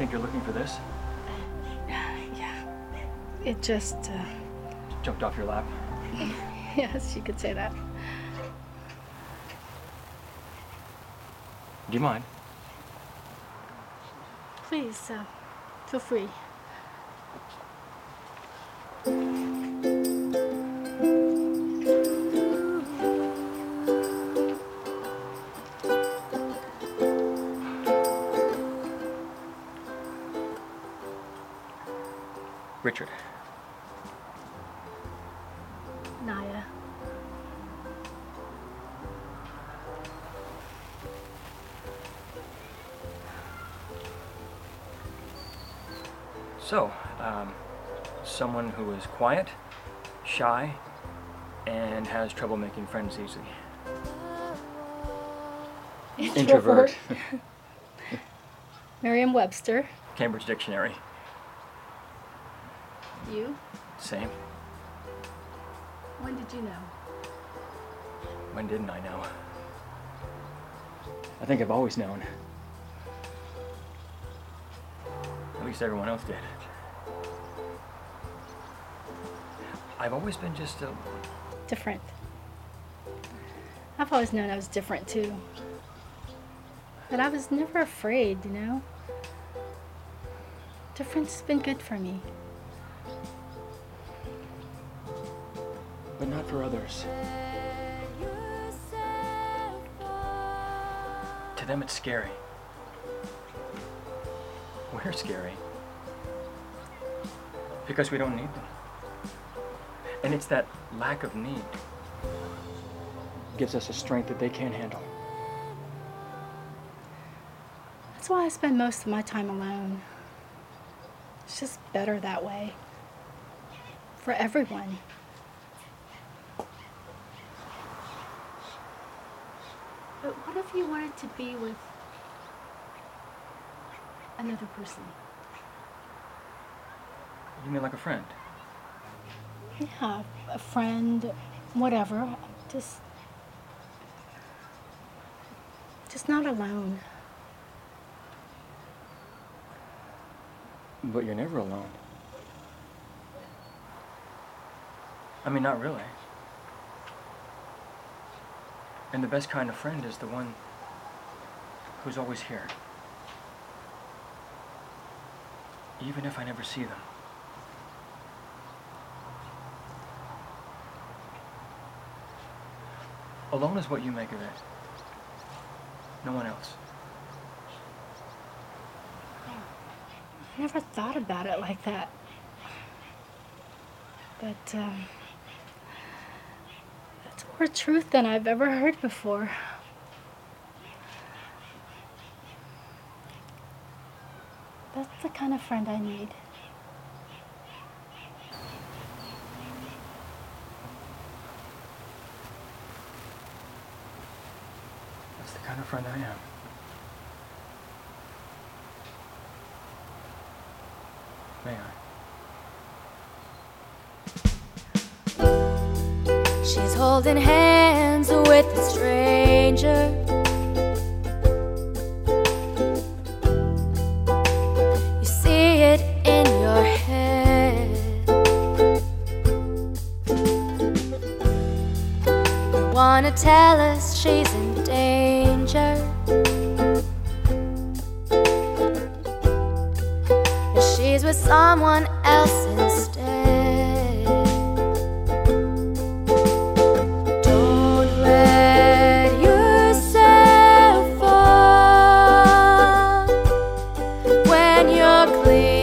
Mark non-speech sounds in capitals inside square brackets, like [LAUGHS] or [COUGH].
think you're looking for this? [SIGHS] Yeah. It just, uh, Jumped off your lap. [LAUGHS] yes, you could say that. Do you mind? Please, uh, feel free. Richard. Naya. So, um, someone who is quiet, shy, and has trouble making friends easily. Introvert. [LAUGHS] Merriam Webster. Cambridge Dictionary. You? Same. When did you know? When didn't I know? I think I've always known. At least everyone else did. I've always been just a. Different. I've always known I was different too. But I was never afraid, you know? Difference has been good for me. But not for others. To them, it's scary. We're scary. Because we don't need them. And it's that lack of need gives us a strength that they can't handle. That's why I spend most of my time alone. It's just better that way. For everyone. But what if you wanted to be with another person? You mean like a friend? Yeah, a friend, whatever. Just. Just not alone. But you're never alone. I mean, not really. And the best kind of friend is the one who's always here. Even if I never see them. Alone is what you make of it. No one else. I never thought about it like that. But, um, truth than I've ever heard before. That's the kind of friend I need. That's the kind of friend I am. May I? Holding hands with a stranger. You see it in your head. You wanna tell us she's in danger. That she's with someone clear.